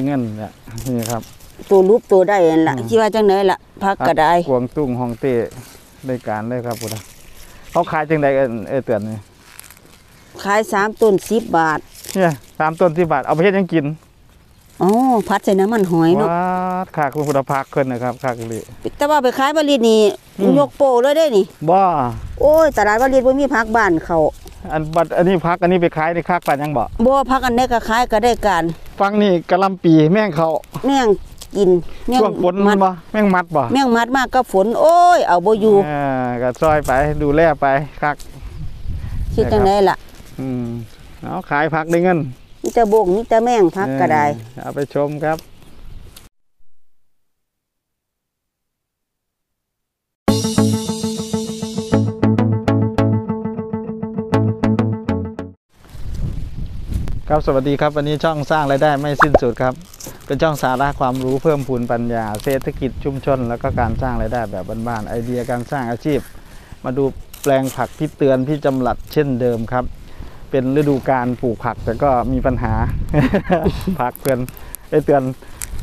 ได้เงินเนี่ยนี่ครับตัวรูปตัวได้นั่นล่ะอืมที่ว่าจังไดล่ะพักก็ได้กวางตุ้งฮองเต้ได้การเลยครับพุทธเขาขายจังใดกันเออเตือนนี่ขายสามต้น10บาทเนี่ยสามต้นที่บาทเอาไปเฮ็ดหยังกินอ๋อพัดใส่น้ำมันหอยเนาะว้าดขากคุณพุทธภาคขึ้นนะครับขากเลยแต่ว่าไปขายบริษนี่อืมยกโปเลยได้นี่บ่โอ้ยตลาดบริษบ่มีพักบ้านเขา อันบัดอันนี้พักอันนี้ไปขายในคากปานยังบ่บ่พักอันใดก็ขายก็ได้การฟังนี่กะหลำปีแม่งเขาแม่งกินแม่งช่วงฝนมัมัดนบ่แม่งมัดบ่แม่งมัดมากก็ฝนโอ้ยเอาบ่อยู่อ่าก็ซอยไปดูแลไปคักคิดจังไดล่ะ อืมเอาขายพักได้เงินมีแต่บงมีแต่แม่งพักก็ได้เออเอาไปชมครับ ครับสวัสดีครับวันนี้ช่องสร้างรายได้ไม่สิ้นสุดครับ เป็นช่องสาระความรู้เพิ่มพูนปัญญา เศรษฐกิจชุมชน แล้วก็การสร้างรายได้แบบบ้านๆไอเดียการสร้างอาชีพ มาดูแปลงผักพี่เตือนพี่จำหลัดเช่นเดิมครับ เป็นฤดูการปลูกผักแต่ก็มีปัญหา ผักเพื่อนไอเตือน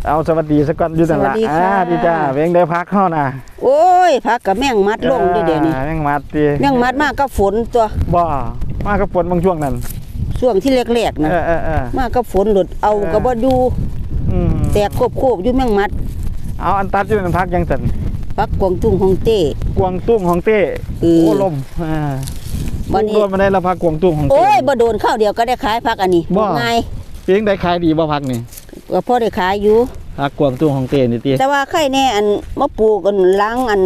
เอาสวัสดีสักก่อนอยู่นั่นละสวัสดีค่ะ อ่าดีจ้าเวงได้พักเข้านะโอ้ยพักกับแม่งมัดลงเดี๋ยวนี้อ่าแม่งมัดตีแม่งมัดมากก็ฝนตัวบ่มากกับฝนบางช่วงนั้น ช่วงที่แรกๆนะเออเออเออ มากก็ฝนหลุดเอาก็บ่อยู่อืมแตกโคบๆอยู่แม่งมัดเอาอันตัดอยู่นั่นพักยังสันพักกวางตุ้งของเต้ กวางตุ้งของเต้เออโอ้ลมอ่าวันนี้โดนมาได้แล้วพักกวางตุ้งของเต้ โอ้ยบ่โดนข้าวเดียวก็ได้ขายพักอันนี้บ่ ง่ายเพียงได้ขายดีบ่พักนี่ก็พอได้ขายอยู่ พักกวางตุ้งของเต้นี่ตีแต่ว่าไข่แน่อันมาปลูกกันหล้างอัน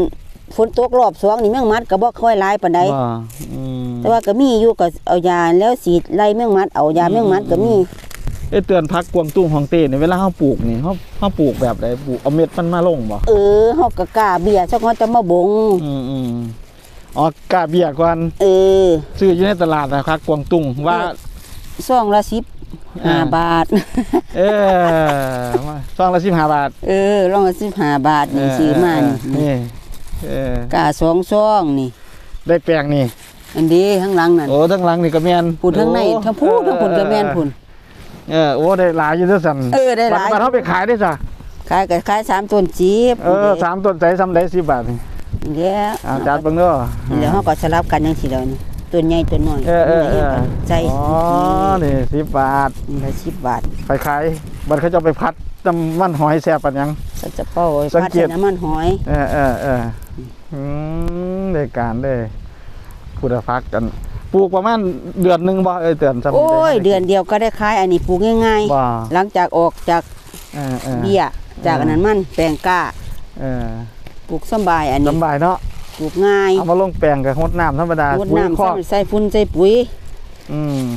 ฝนตกรอบสองนี่แมงมัดก็บ่ค่อยหลายปานใดบ่อืมแต่ว่าก็มีอยู่ก็เอายาแล้วสีดไล่แมงมัดเอายาแมงมัดก็มี เอ้ยเตือนพักกวางตุ้งของเต้นี่เวลาเฮาปลูกนี่เฮาเฮาปลูกแบบใดปลูกเอาเม็ดมันมาลงบ่เออเฮาก็กล้าเบียซักเขาจะมาบง อืมอืมอ๋อกาเบียก่อนเออ ซื้ออยู่ในตลาดนะครับกวางตุ้งว่า ซองละ10อ่า5บาท เออมาซองละ15บาทเออลองละ15บาทนี่ซื้อมานี่นี่ เออกล้าสองซองนี่ ได้แปลงนี่ อันนี้ข้างหลังนั่นโอ้ทั้งหลังนี่ก็แม่นพูดทั้งในโอ้ทั้งพูดทั้งผลก็แม่นพุ่นเออโอ้ได้หลายอยู่เด้อสั่นเออได้หลายบัดบัดเฮาไปขายได้ซะขายก็ขายสามต้นจีบเออสามต้นใจซ้ำได้10บาทนี่เดี๋ยวเอาจัดเบิ่งเด้อเดี๋ยวเฮาก็สลับกันจังซี่แล้วนี่ตัวใหญ่ตัวน้อยเออเออเออใจอ๋อนี่10บาทนี่ละ10บาทไปขายบัดเขาจะเอาไปพัดน้ำมันหอยแซ่บปันยังก็จะเป้าไว้สังพัดเกตใส่น้ำมันหอย เออเออเออ อืมได้การได้พุทธฟักกัน ปลูกประมาณเดือนหนึ่งบ่เอ้ยเตือนซ้ำโอ้ยได้เดือนเดียวก็ได้ขายอันนี้ปลูกง่ายบ่ๆหลังจากออกจากเออเออเบี้ยจากอันนั้นมันแปลงกล้าเออปลูกสำบายอันนี้ลำบายเนาะปลูกง่ายเอามาลงแปลงกับหดน้ำธรรมดารดปุ๋ยน้ำคอกใส่ฝุ่นใส่ปุ๋ย อืม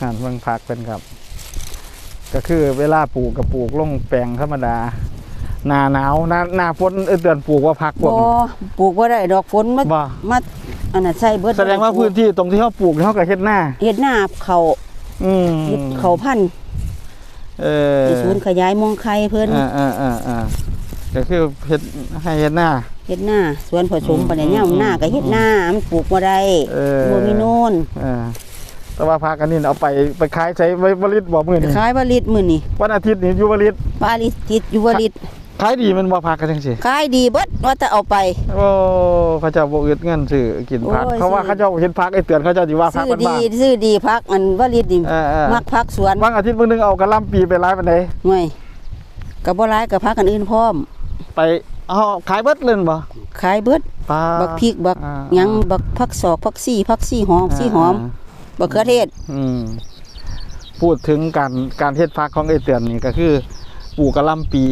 หันเบิ่งผักเป็นครับ ก็คือเวลาปลูกกับปลูกลงแปลงธรรมดา หน้าหนาวหน้าหน้าฝนเอ้ยเตือนปลูกว่าผักพวบ่กนี้ ปลูกบ่ได้ดอกฝนมาบ่ มาอันนั้นใส่เบิดแสดงว่าพื้นที่ตรงที่เขาปลูกเขาก็เฮ็ดหน้าเฮ็ดหน้าเขาอืมเฮ็ดเขาพันธุ์เออที่ศูนย์ขยายมองไข่เพิ่นอ่าอ่าอ่าอ่าก็คือเฮ็ดให้เฮ็ดหน้า เฮ็ดหน้าสวนผสมอืมปานนี้ยามอืมหน้าก็เฮ็ดหน้ามันปลูกบ่ได้เออ บ่มีโน่นเออแต่ว่าพากันนี่เอาไปไปขายใช้ไว้บริษบ่มื้อนี้ขายบริษมื้อนี้วันอาทิตย์นี่อยู่บริษบาลิตติดอยู่บริษ ขายดีมันบ่พากันจังซี่ขายดีเบิดว่าจะเอาไปโอ้เขาเจ้าบ่อึดเงินซื้อกินผักโอ้ยเขาว่าซื้อเขาเจ้าเห็นผักไอ้เตือนเขาเจ้าสิว่าผักซื้อดีบ้านซื้อดีพักอันบริษนี่ๆเออเออมักพักสวนวันอาทิตย์มื้อนึงเอากระหล่ำปีไปหลายปานใดหน่วยก็บ่หลายก็พักกันอื่นพร้อม ไปเอาขายเบิดเลยบ่ขายเบิดปลาบักพริกบักอ่าหยังบักผักสอกผักซี่ผักซี่หอมซี่หอมบักเขือเทศอืมพูดถึงการการเฮ็ดผักของไอ้เตือนนี่ก็คือ ปลูกกะหล่ำปี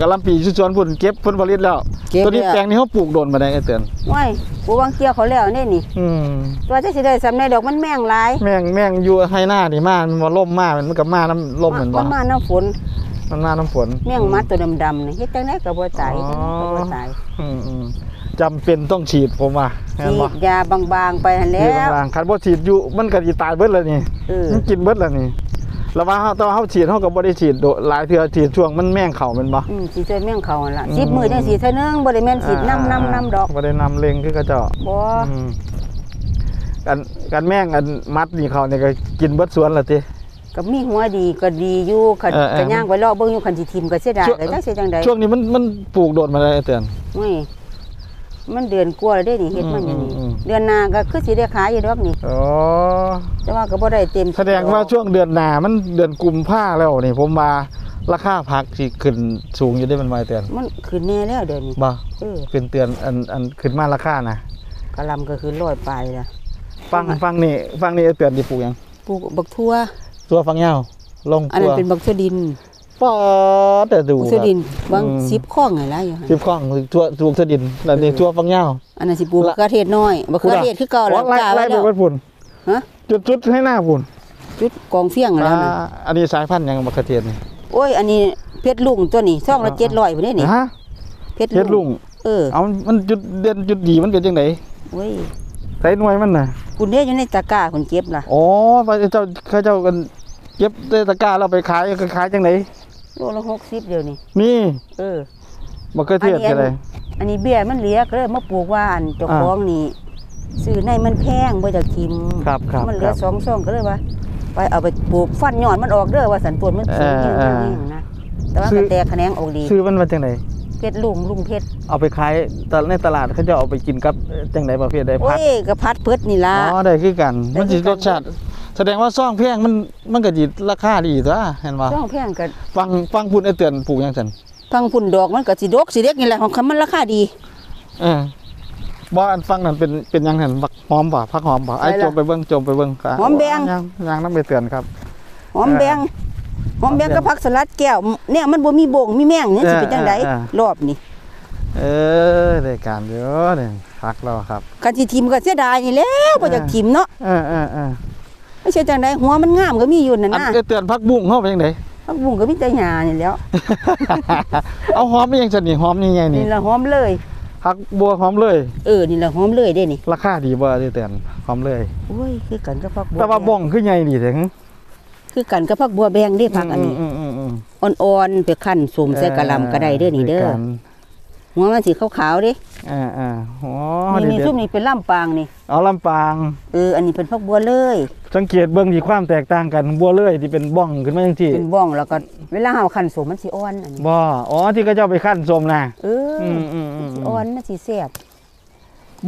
กะหล่ำปีอยู่สวนพุ่นเก็บผลผลิตแล้ว เก็บตัวนี้แล้ว แปลงนี้เขาปลูกโดนมาได้ไอ้เตือนโอ้ยปูวางเกี่ยวเขาแล้วนี่นี่ อืมตัวจะสิได้สำในดอกมันแม่งหลายแม่งแม่งอยู่ให้หน้านี่มามันบ่ล่มมามันก็มาน้ำล่มเหมือนบ่มันมาน้ำฝนมันมาน้ำฝน แม่งมัดตัวดำๆนี่เฮ็ดจังได๋ก็บ่ตายอ๋อ ก็บ่ตายอืมอืมจำเป็นต้องฉีดผมว่าแม่นฉีบ่ดยาบางๆไปหั่นแล้อยู่วข้างล่างคันบ่ฉีดอยู่มันก็สิตายเบิดแล้วนี่เออมันกินเบิดแล้วนี่ แล้วว่าเฮาตอนเฮาฉีดเฮาก็บ่ได้ฉีดโดหลายเทื่อฉีดช่วงมันแม่งเข้าแม่นบ่ อืมสิเจอแม่งเขาหั่นล่ะอืม สิบมื้อจังสิเท่านึงบ่ได้แม่นสิน้ำน้ำน้ำดอกบ่ได้นำเล็งคือเขาเจ้าบ่อืมกันกันแม่งอันมัดนี่เขาเนี่ยก็กินเบิดสวนละติกก็มีหัวดีก็ดีอยู่คันเออเออ ก็ย่างไปรอเบิ่งอยู่คันสิทิมก็เสียดายช่วงก็จักสิจังได๋ช่วงนี้มันมันปลูกโดดมาเลยไอ้เตือน โอ้ย มันเดือนกว่าแล้วเด้นี่เฮ็ดมันอย่างนี้อืมอืม เดือนหน้าก็คือสิได้ขายอยู่ดอกนี่ อ๋อ แต่ว่าก็บ่ได้เต็มแสดงว่าช่วงเดือนหนามันเดือนกุมภาแล้วนี่ผมมาราคาผักสิขึ้นสูงอยู่ได้มันไวเตือนมันขึ้นแน่แล้วเดี๋ยวนี้บ่เออเป็นเตือนอันอันขึ้นมาราคานะกะหลำก็คือร้อยปลายละฟังฟังนี่ฟังนี่ไอ้เตือนดิปลูกหยังปลูกบักทั่วตัวฟังยาวลงอันตันั้นวเป็นบักทั่วดิน ป้อแต่ดูบักทั่วดินบางอืมสิบข้องไงล่ะอยู่หั่นสิบข้องตัวตัวเทดินแล้วนี่ตัวฟังยาวอันนั้นสิปลูกละบักเขือเทศน้อยบักเขือเทศคือเก่าแล้วไล่กล้าไล่ไว้ไปแล้ววัดพุ่นฮะจุดจุดให้หน้าพุ่นจุดกองเฟี้ยงแล้วนะอ่าอันนี้สายพันธุ์หยังมะเขือเทศนี่โอ้ย อันนี้เพชรลุงตัวนี้ซ่องละ700พุ่นเด้นี่ฮะเพชรเพชรลุงเออเอามันจุดเด่นจุดดีมันเป็นจังไดโอ้ยใส่หน่วยมันน่ะคุณเด้อยู่ในตะกร้าคุณเก็บล่ะอ๋อพระเจ้าเขาเจ้ากันเก็บได้ตะกร้าแล้วไปขายก็ขายจังได โลละ60เดี๋ยวนี้นี่เออมะเขือเทศก็ได้อันนี้เบี้ยมันเหลือก็เลยมาปลูกว่าอันเจ้าของนี่ซื้อในมันแพงบ่จะทิมครับครับมันเหคลือรับสองช่องก็เลยว่า ไปเอาไปปลูกฟันยอดมันออกเด้อว่าสันต้นมันสูงเอยิ่องเออยิ่งนะแต่ว่าซื้ก็อแตกแขนงออกดีซื้อมันมาจังไดเพชรลุงลุงเพชรเอาไปขายตลาดในตลาดเขาจะเอาไปกินกับจังไดประเภทใดโอ้พักยกระพัดเพิดนี่ล่ะอ๋อได้คือกันได้มันคืสิอกันรสชาติ แสดงว่าซ่องแพงมันมันก็สิราคาดีตัวเห็นบ่ช่องแพงก็ฟังฟังพูดไอ้เตือนปลูกจังซั่นฟังพุ่นดอกมันก็สิดกสิเด็กนี่แหละของคำมันราคาดีเออบ่อันฟังนั่นเป็นเป็นหยังหั่นบักหอมบ่ผักหอมบ่ไอ้อะไรจล่ะมไปเบิ่งจมไปเบิ่งค่ะหอมแดงยังยังนำไปเตือนครับหอมแบงหอมแบงหอมแดงกับผักสลัดแก้วเนี่ยมันบ่มีโบ่งมีแมงเนี่ยสิเป็นจังไดเออเออรอบนี่เออได้การเยอะเนี่ยพักเราครับคันสิทิมก็เสียดายนี่แหล้วบ่อยากทิมเนาะเออเออเออ ไม่ใช่จังไดหัวมันงามก็มีอยู่นั่นอันน่ะไอ้เตือนพักบุ้งเฮาเป็นจังไดผักบุ้งก็มีแต่หญ้านี่แหล้วเอาหอมเป็นจังซั่นนี่หอมนี่ไงนี่นี่ละหอมเลย พักบัวหอมเลย เออนี่ละหอมเลยเด้นี่ราคาดีบ่ไอ้เตือนหอมเลย โอ้ยคือกันกับผักบัวแต่ว่าแบบ้องคือใหญ่ดีถึงคือกันกับผักบัวแบงเด้ผักอันนี้อืมอืมอืมอ่อนๆไปคั่นสมใส่กะหล่ำก็ได้เด้อนี่เด้อ หัวมันสีขาวๆเด้อ่าอ่าอ๋อนี่นี่เด็ดซุ่มนี่เป็นลำปางนี่ๆเอาลำปางเอออันนี้เป็นผักบัวเลยสังเกตเบิ่งที่ความแตกต่างกันบัวเลยที่เป็นบ้องขึ้นมาจังซี่เป็นบ้องแล้วก็เวลาเฮาคั่นสมมันสิอ่อนอันนี้บ่อ๋อที่เขาเจ้าไปขั้นสมนะเออออืมอืมอืมสิอ่อนมันสิแซ่บ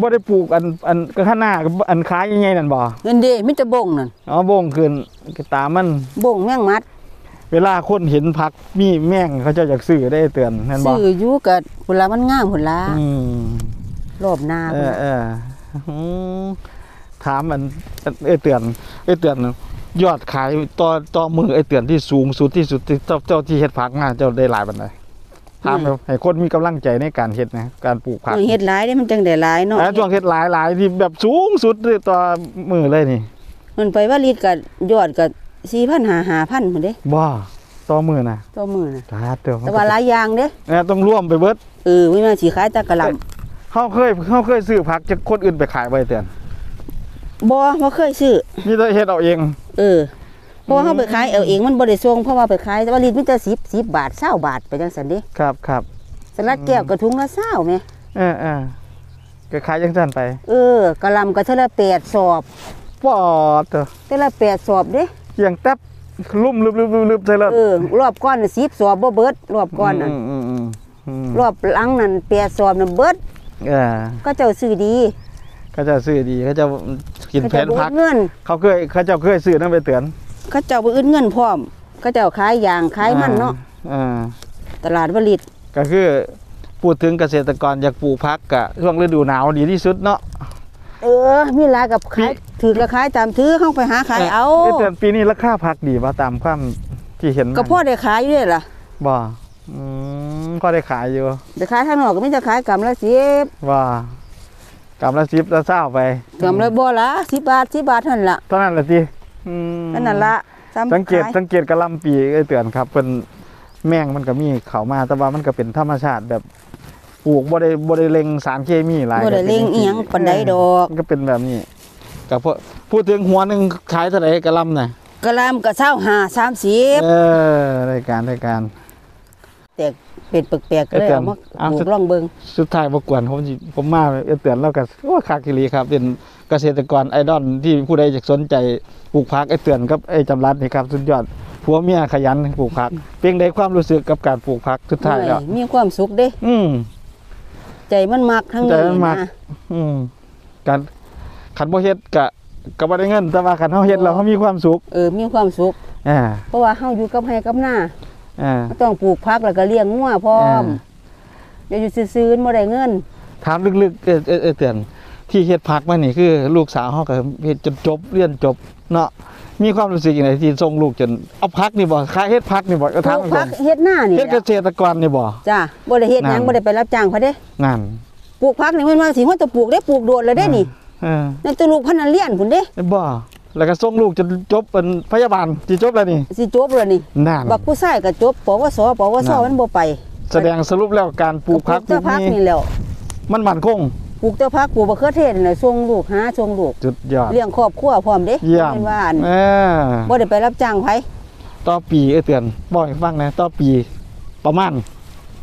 บ่ได้ปลูกอันอันก็ข้างหน้ากับอันขายใหญ่ๆนั่นบ่เงินเด้มีแต่บ้งนั่นอ๋อบ้งขึ้นก็ตามมันบ้งแมงมัด เวลาคนเห็นผักมีแม่งเขาเจ้าอยากซื้อได้เตือนนั่นบ่ซื้ออยู่กับพุ่นละมันงามพุ่นละอืมรอบหน้าเอพุ่นอละเอออืมถามอันอันเอ้ยเตือนเอ้ยเตือนยอดขายต่อต่อมือไอ้เตือนที่สูงสุดที่สุดที่เจ้าเจ้าที่เฮ็ดผักมาเจ้าได้หลายปานใดถามเลยให้คนมีกำลังใจในการเฮ็ดนะการปลูกผักเออเฮ็ดหลายเด้มันจังได้หลายเนาะแล้วช่วงเฮ็ดหลายหลายที่แบบสูงสุดเลยต่อมือเลยนี่ มันไปว่าลิตรก็ยอดก็4,000 5,000พุ่นเด้บ่ต่อมือนะต่อมื้อน่ะตาเตือนแต่ว่าหลายอย่างเด้เนี่ยต้องร่วมไปเบิดเออไม่มาสิขายแตะกะหล่ำเขาเคยเขาเคยซื้อผักจากคนอื่นไปขายไว้เตือนบ่บ่เคยซื้อมีแต่เฮ็ดเอาเอง เออเพราะว่าเฮาไปขายเอาเองมันบ่ได้ส่งเพราะว่าไปขายแต่ว่าลิตรมีแต่10 10บาท20บาทไปจังซั่นเด้ครับครับสลัดแก้วก็ถุงละ20แม่เออเออก็ขายจังซั่นไปเออกะหล่ำก็เท่าละ8สอบปอดเถอะ เท่าละ8สอบเด้ เสียงแต๊บลุ่มลึบลึบลึบลึบใส่เลยเออรอบก่อนน่ะ10สอบบ่เบิดรอบก่อนน่ะมอืมอืมอืมรอบหลังนั่น8สอบน่ะเบิดเออก็เจ้าซื้อดีเขาจะซื้อดีเขาจะกินเขาแผเจ้านบ่พัอึกดเงินเขาเคยเขาจะเคยซื้อนั่นไปเตือนเขาเจ้าบ่อึดเงินพร้อมเขาเจ้าขายยางขายมันเนาะอ่าตลาดวลิต ก็คือพูดถึงเกษตรกรอยากปลูกพักกะช่วงฤดูหนาวดีที่สุดเนาะ เออ มีหลายกับขายถือราคายตามถือเข้าไปหาขายเอาะแต่ปีนี้ราคาผักดีป่ะตามความที่เห็นมาก็พ่อได้ขายอยู่เลยล่ะบ่อืมพอได้ขายอยู่ได้ขายทางนอกก็ไมแต่จะขายกำละสิบว่ากำละสิบละเศร้าไปกำละบ่ละสิบบาทสิบบาทเท่านั้นล่ะเท่านั้นแหละทีอืมนั่นน่ะละตามสังเกตขายสังเกตกระหลำปีไอ้เตือนครับเป็นแม่งมันก็มีเขามาแต่ว่ามันก็เป็นธรรมชาติแบบ ปลูกบ่ได้บ่ได้เล็งสารเคมีหลายบ่ได้เล็งอีหยังปานใดดอกมันก็เป็นแบบนี้ก็พอพูดถึงหัวหนึงขายเท่าไหร่กระหลำน่ะกะลามกะเช้าหาสามสิบเออรายการรายการแตแตกเป็นแปลกๆก็เลยเอ้ยแต่เอามาเอาปลูสุกดลองเบิ่งสุดท้ายบ่กวนผมสิผมมาเอื้อเตือนแล้วก็ว่าคักอีหลีครับ เป็นเกษตรกรไอดอลที่ผู้ใดอยากสนใจปลูกผักไอเตือนกับไอจำรัดนี่ครับสุดยอดผัวเมียขยันปลูกผัก เพียงใดความรู้สึกกับการปลูกผักสุดท้ายแล้วเอ้ยมีความสุขเด้ อืม ใจมันมักทั้งใจนี้มันมัก นะอืมการขันบ่เฮ็ดกะก็บ่ได้เงิน แต่ว่าขันเฮาเฮ็ดแล้วเฮามีความสุขเออมีความสุข อ่าเพราะว่าเฮาอยู่กับไร่กับนาอ่า ก็ต้องปลูกผักแล้วก็เลี้ยงงัวพร้อมอย่าอยู่ซื่อๆบ่ได้เงิน ถามลึกๆเออเออเออเตือนที่เฮ็ดผักมานี่คือ ลูกสาวเฮาก็เฮ็ดจนจบเรียนจบเนาะ มีความรู้สึกยังไงที่ส่งลูกจนเอาผักนี่บ่ค้าเฮ็ดผักนี่บ่ก็ปถามลูกตรผังกเฮ็ดหน้านี่เฮ็ดแหเกละษตรกรนี่บ่จ้าบ่ได้เฮ็ดหยังนั่นบ่ได้ไปรับจ้างเขาเด้นั่นปลูกผักนี่มันว่าสิฮอดแตะปลูกได้ปลูกโดดแล้วเด้นี่เออนั่นตัวลูกพันธุ์เลี้ยนพุ่นเด้บ่แล้วก็ส่งลูกจนจบเป็นพยาบาลที่จบแล้วนี่สิจบแล้วนี่นั่นบักผู้ชายก็จบปวสปวสนั่นมันบ่ไป แสดงสรุปแล้วการปลูกผักปแต่ลูกผักนี่นี่แหล้วมันมั่นคง ปลูกแต่ผักปลูกมะเขือเทศนี่แหละส่งลูกหาส่งลูกจุดยอด เลี้ยงครอบครัวพร้อมเด้เยี่ยม เป็นว่าอันเออบ่ได้ไปรับจ้างไผต่อปีเอ้ยเตือนบ่ให้ฟังนะต่อปี ประมาณ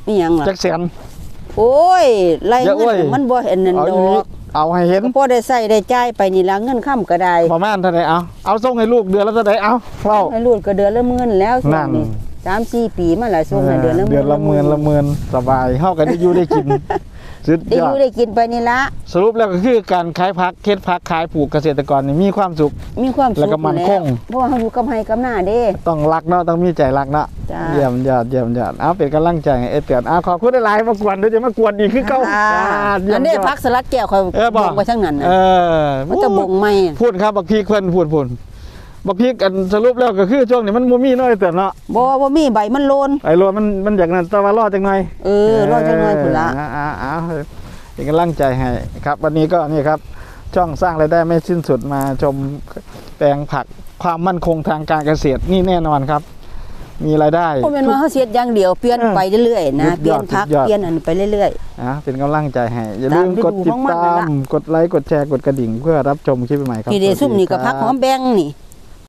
อีหยังล่ะจักแสน โอ้ยไล่อย่าอ้เงิวยนมันบ่เห็นนั่นเอาดออย่างนี้กเอาให้เห็น ก็พอได้ใส่ได้จ่ายไปนี่ละเงินค้ำก็ได้ประมาณเท่าไหร่เอาเอาส่งให้ลูกเดือนละเท่าไหร่เอาเล่า ให้ลูกก็เดือนละหมื่นแล้วส่นั่งน นี่สามสี่ปีมาแล้วส่งให้เดือนละหมื่นเดือนละหมื่นละหมื่นสบายเฮาก็ได้อยู่ได้กิน สุดได้ยออด ยู่ได้กินไปนี่ละสรุปแล้วก็คือการขายผักเฮ็ดผักขายปลูกเกษตรกรนี่มีความสุข มีความสุขแล้วก็มั่นคงเพราะว่าเฮาอยู่กับไห้กับหน้าเด้ ต้องรักเนาะต้องมีใจรักเนาะจ้า เยี่ยมยอดเยี่ยมยอดเอาเป็นกำลังใจให้เอ้ยเตือนเอาขอบคุณหลายๆมากวนเดี๋ยวจะมากวนอีกคือเก่าอ่าจ้าเยี่ยอัมนนี้ยอด พักสลัดแก้วคอยเออบ่ บ่งไปทั้งนั้นเอน่ะอมันจะบ่งไหม พูดครับบักพีเพิ่นพูดพูด บักพีกันสรุปแล้วก็คือช่วงนี้มันบ่มีน้อยเตือนเนาะบ่บ่มีใบมันโลนไอ้โลมันมันอย่างนั้นแต่ว่ารอดจังไงเออรอจังหน่อยพุ่นละเอออ่าอ่าเป็นกำลังใจให้ครับ วันนี้ก็นี่ครับ ช่องสร้างรายได้ไม่สิ้นสุดมาชมแปลงผักความมั่นคงทางการเกษตรนี่แน่นอนครับ มีรายได้บ่แม่นว่าเฮาเสียดอย่างเดียวเปลี่ยนเออไปเรื่อยๆนะสุดเปยลี่อยดนพักสุดยอดเปลี่ยนอันนี้ไปเรื่อยอะเป็นกำลังใจให้อย่าลืมตามฤดูกดติดของมันตานั่นมล่ะกดไลค์กดแชร์กดกระดิ่งเพื่อรับชมคลิปใหม่ๆครับๆนี่เด้สวัสซุ่มนี่ก็คพัรักบหอมแบงนี่